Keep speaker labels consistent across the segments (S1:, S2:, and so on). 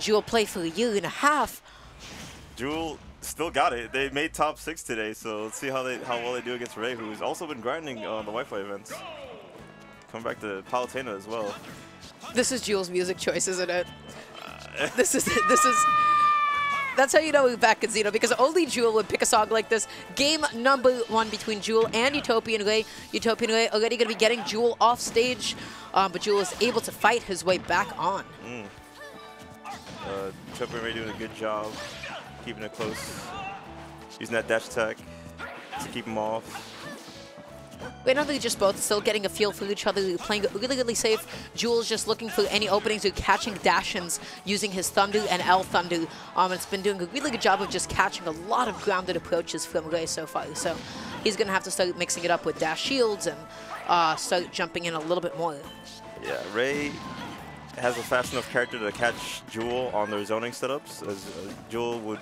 S1: Jewel play for a year and a half.
S2: Jewel still got it. They made top six today, so let's see how they how well they do against Ray, who's also been grinding on the Wi-Fi events. Coming back to Palutena as well.
S1: This is Jewel's music choice, isn't it? this is this is. That's how you know we're back at Xeno, because only Jewel would pick a song like this. Game number one between Jewel and Utopian Ray. Utopian Ray already going to be getting Jewel off stage, um, but Jewel is able to fight his way back on.
S2: Uh, Ray doing a good job keeping it close, using that dash attack to keep him off.
S1: Right now they're just both still getting a feel for each other, playing really, really safe. Jules just looking for any openings or catching Dashins using his Thunder and Elthunder. Um, it's been doing a really good job of just catching a lot of grounded approaches from Ray so far. So he's going to have to start mixing it up with dash shields and uh, start jumping in a little bit more.
S2: Yeah, Ray has a fast enough character to catch Jewel on their zoning setups, as uh, Jewel would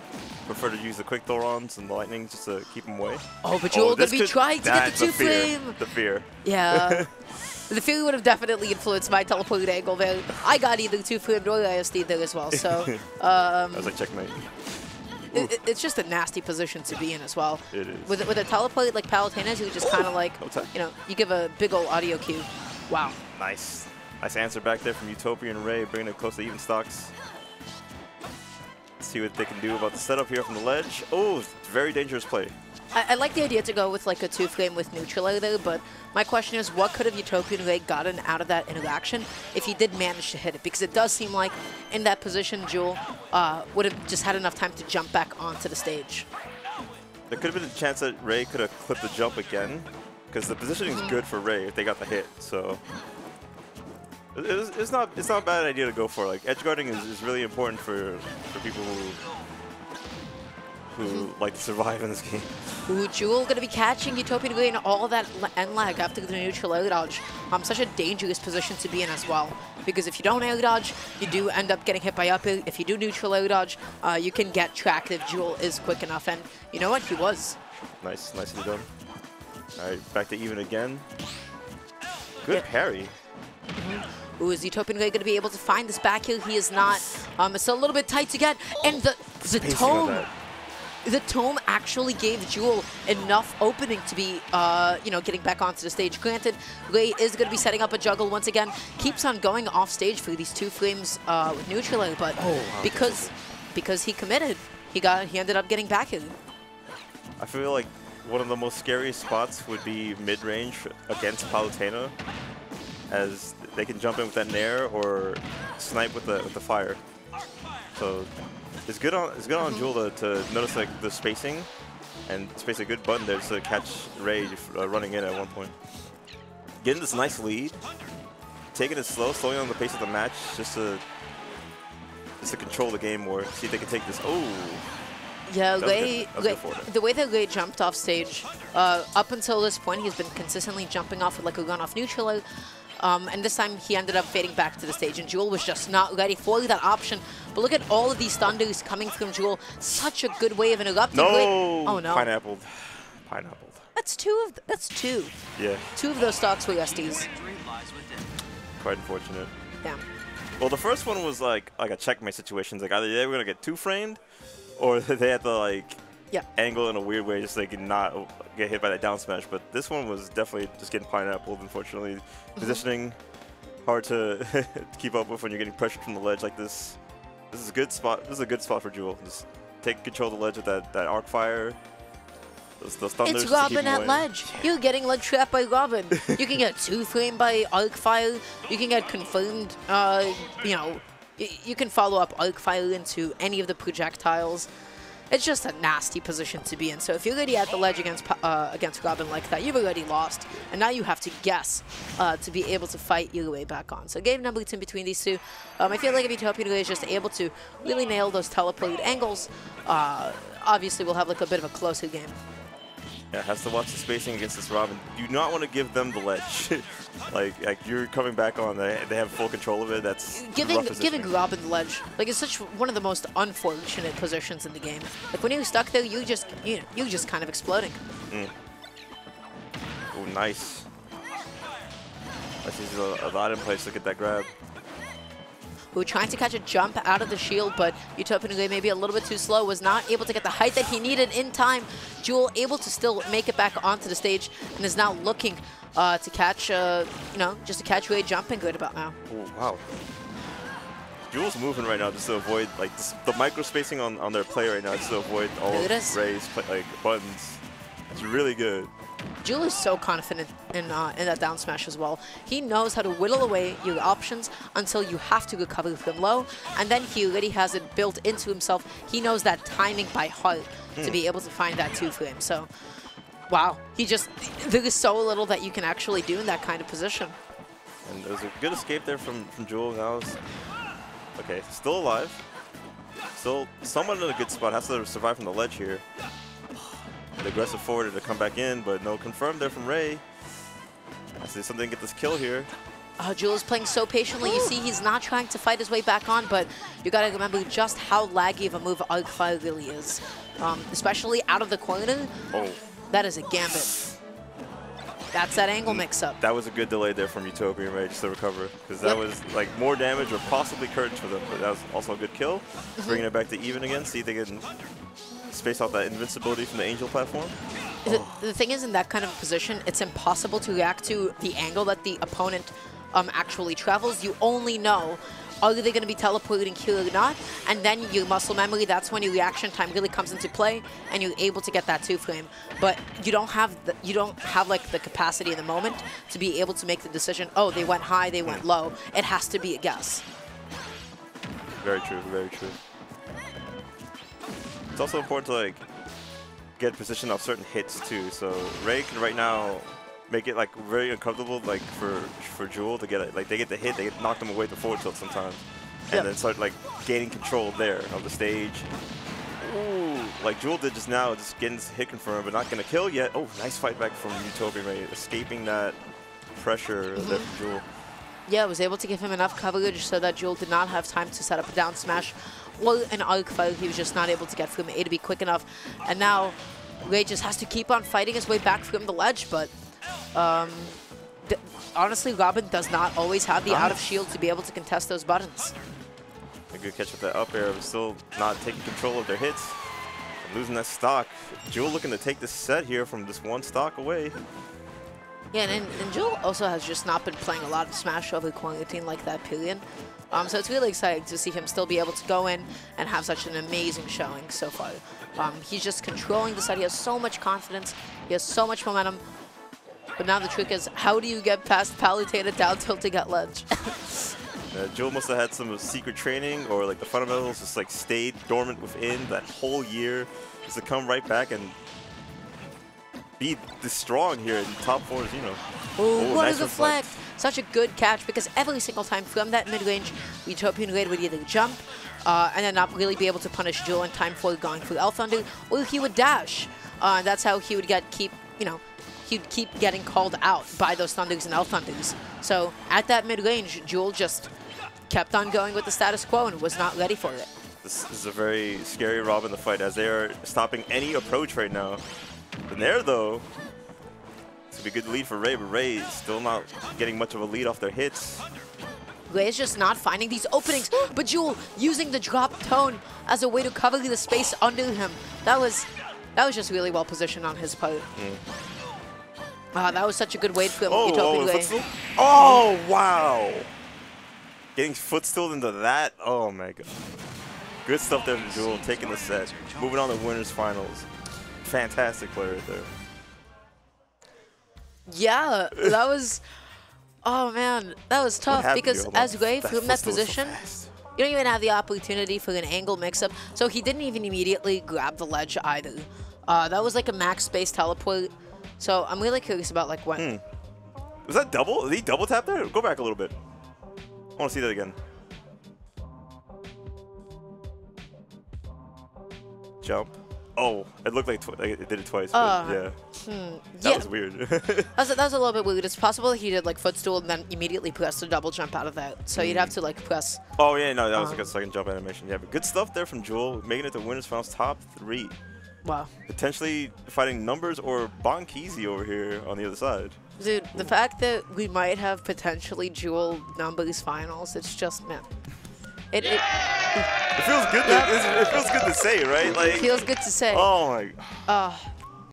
S2: prefer to use the quick Thorons and the lightning just to keep him away.
S1: Oh, but Jewel oh, gonna be trying to get the two frame.
S2: The fear.
S1: Yeah. the fear would have definitely influenced my teleport angle there. I got either two frame or ISD there as well, so. Um,
S2: I was like, checkmate.
S1: It, it, it's just a nasty position to be in as well.
S2: It is.
S1: With, with a teleport like Palutena's, you just kind of like, you know, you give a big old audio cue. Wow.
S2: Nice. Nice answer back there from Utopian Ray, bringing it close to even stocks. Let's see what they can do about the setup here from the ledge. Oh, very dangerous play.
S1: I, I, like the idea to go with like a two frame with neutral there, but my question is what could have Utopian Ray gotten out of that interaction if he did manage to hit it? Because it does seem like in that position, Jewel uh, would have just had enough time to jump back onto the stage.
S2: There could have been a chance that Ray could have clipped the jump again, because the positioning is mm -hmm. good for Ray if they got the hit. So it's, it's, not it's not a bad idea to go for. Like edge guarding is, is really important for for people who who like to survive in this game.
S1: Ooh, Jewel gonna be catching Utopian Green all that end lag after the neutral air dodge. Um, such a dangerous position to be in as well. Because if you don't air dodge, you do end up getting hit by up If you do neutral air dodge, uh, you can get tracked if Jewel is quick enough. And you know what? He was.
S2: Nice, nicely done. All right, back to even again. Good yeah. parry.
S1: Ooh, is Utopian going to be able to find this back heel? He is not. Um, it's a little bit tight to get. And the, the tome, the tome actually gave Jewel enough opening to be, uh, you know, getting back onto the stage. Granted, Ray is going to be setting up a juggle once again. Keeps on going off stage for these two frames uh, with neutral air, but oh, wow, because because he committed, he got he ended up getting back hit.
S2: I feel like one of the most scariest spots would be mid-range against Palutena as they can jump in with that nair or snipe with the with the fire. So it's good on it's good on Jewel to, to notice like the spacing and space a good button there to catch Ray uh, running in at one point. Getting this nice lead, taking it slow, slowing on the pace of the match just to just to control the game more. See if they can take this. Oh.
S1: Yeah, Ray, Ray the way that Ray jumped off stage, uh, up until this point, he's been consistently jumping off with like a gun off neutral. Um, and this time he ended up fading back to the stage, and Jewel was just not ready for that option. But look at all of these thunders coming from Jewel. Such a good way of an interrupting.
S2: No!
S1: Oh, no.
S2: Pineapple. Pineapple.
S1: That's two of, that's two.
S2: Yeah.
S1: Two of those stocks were SDs.
S2: Quite unfortunate.
S1: Yeah.
S2: Well, the first one was like like a checkmate situation. Like either they were gonna get two framed, or they had to like
S1: yeah.
S2: angle in a weird way just so they could not get hit by that down smash. But this one was definitely just getting pineapple, unfortunately. Mm-hmm. Positioning, hard to keep up with when you're getting pressured from the ledge like this. This is a good spot. This is a good spot for Jewel. Just take control of the ledge with that, that arc fire. Those, those
S1: it's Robin at ledge. You're getting ledge trapped by Robin. you can get two frame by arc fire. You can get confirmed, uh, you know, you can follow up arc fire into any of the projectiles it's just a nasty position to be in. So if you're already at the ledge against uh, against Robin like that, you've already lost. And now you have to guess uh, to be able to fight your way back on. So game number two between these two. Um, I feel like if Utopian is just able to really nail those teleported angles, uh, obviously we'll have like a bit of a closer game.
S2: Yeah, has to watch the spacing against this Robin. You do not want to give them the ledge. like, like you're coming back on, they, they have full control of it. That's
S1: giving giving Robin the ledge. Like it's such one of the most unfortunate positions in the game. Like when you're stuck there, you just you know, you just kind of exploding.
S2: Mm. Oh, nice. This is a, a lot in place. Look at that grab.
S1: Who trying to catch a jump out of the shield, but Utopian Ray maybe a little bit too slow, was not able to get the height that he needed in time. Jewel able to still make it back onto the stage and is now looking uh, to catch, uh, you know, just to catch Ray jumping good about now.
S2: Ooh, wow. Jewel's moving right now just to avoid like this, the micro spacing on, on their play right now just to avoid all
S1: Look at
S2: of. Ray's like buttons. It's really good.
S1: Jewel is so confident in uh, in that down smash as well. He knows how to whittle away your options until you have to go recover from low, and then he already has it built into himself. He knows that timing by heart to be able to find that two frame. So, wow, he just there is so little that you can actually do in that kind of position.
S2: And there's a good escape there from, from Jewel. Now okay, still alive. Still somewhat in a good spot. Has to survive from the ledge here. The aggressive forwarder to come back in, but no confirm there from Ray. I see something get this kill here.
S1: Uh, Jewel is playing so patiently. You see he's not trying to fight his way back on, but you got to remember just how laggy of a move Arcfire really is. Um, especially out of the corner,
S2: Oh,
S1: that is a gambit. That's that angle mix-up.
S2: that was a good delay there from Utopian Ray just to recover. Because that
S1: Yep.
S2: was like more damage or possibly courage for them. But that was also a good kill. Bringing it back to even again. See if they can space out that invincibility from the Angel platform.
S1: The, the thing is, in that kind of position, it's impossible to react to the angle that the opponent um, actually travels. You only know are they going to be teleporting here or not, and then your muscle memory. That's when your reaction time really comes into play, and you're able to get that two frame. But you don't have the, you don't have like the capacity in the moment to be able to make the decision. Oh, they went high, they went low. It has to be a guess.
S2: Very true, very true. It's also important to like get position off certain hits too. So Ray can right now make it like very uncomfortable like for for Jewel to get it. Like they get the hit, they get knock them away with the forward tilt sometimes. And
S1: Yep.
S2: then start like gaining control there of the stage. Ooh, like Jewel did just now, just getting this hit confirmed, but not gonna kill yet. Oh, nice fight back from Utopian Ray, escaping that pressure mm-hmm. there from Jewel.
S1: Yeah, I was able to give him enough coverage so that Jewel did not have time to set up a down smash an arc fire. He was just not able to get from A to B quick enough. And now Ray just has to keep on fighting his way back from the ledge, but um, honestly, Robin does not always have the out of shield to be able to contest those buttons.
S2: A good catch with that up air, but still not taking control of their hits. Losing that stock. Jewel looking to take this set here from this one stock away.
S1: Yeah, and, and Jewel also has just not been playing a lot of Smash over quarantine like that period. Um, so it's really exciting to see him still be able to go in and have such an amazing showing so far. Um, he's just controlling the set. He has so much confidence. He has so much momentum. But now the trick is, how do you get past Palutena down tilt to get ledge?
S2: Uh, must have had some secret training or like the fundamentals just like stayed dormant within that whole year just to come right back and be this strong here in top fours, you know.
S1: Oh, what
S2: nice
S1: a deflect. Such a good catch because every single time from that mid-range, Utopian Ray would either jump uh, and then not really be able to punish Jewel in time for going for Elthunder, or he would dash. Uh, that's how he would get keep, you know, he'd keep getting called out by those Thunders and Elthunders. So at that mid-range, Jewel just kept on going with the status quo and was not ready for it.
S2: This is a very scary Robin the fight as they are stopping any approach right now. And there though, it's gonna be a good lead for Ray, but Ray is still not getting much of a lead off their hits.
S1: Ray is just not finding these openings, but Jewel using the drop tome as a way to cover the space under him. That was that was just really well positioned on his part. Ah, that was such a good wait for him.
S2: Oh, oh. Oh, wow. Getting footstool into that. Oh, my God. Good stuff there from Jewel, taking the set. Moving on to winners finals. Fantastic player right there.
S1: Yeah, that was. Oh man, that was tough because
S2: you?
S1: as
S2: That
S1: from that
S2: was so
S1: position, you don't even have the opportunity for an angle mix-up. So he didn't even immediately grab the ledge either. Uh, that was like a max space teleport. So I'm really curious about like when.
S2: Hmm. Was that double? Did he double tap there? Go back a little bit. I want to see that again. Jump. Oh, it looked like, tw like it did it twice.
S1: Uh,
S2: but yeah,
S1: Yeah,
S2: that was weird.
S1: That was, that was a little bit weird. It's possible he did like footstool and then immediately pressed a double jump out of that. So you'd
S2: Hmm.
S1: have to like press.
S2: Oh yeah, no, that was like
S1: Um,
S2: a second jump animation. Yeah, but good stuff there from Jewel, making it to winners finals top three.
S1: Wow.
S2: Potentially fighting numbers or Bonkeezy over here on the other side.
S1: Dude, the fact that we might have potentially Jewel numbers finals, it's just, man. It, it
S2: It feels good. To, it feels good to say, right? Like,
S1: feels good to say.
S2: oh my.
S1: Uh,